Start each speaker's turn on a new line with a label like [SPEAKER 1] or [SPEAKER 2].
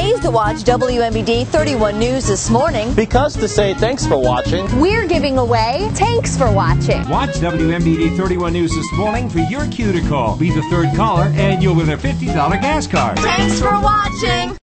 [SPEAKER 1] pays to watch WMBD 31 News this morning.
[SPEAKER 2] Because to say thanks for watching,
[SPEAKER 3] we're giving away Tanks for Watching.
[SPEAKER 4] Watch WMBD 31 News this morning for your cue to call. Be the third caller and you'll win a $50 gas card.
[SPEAKER 1] Thanks for watching.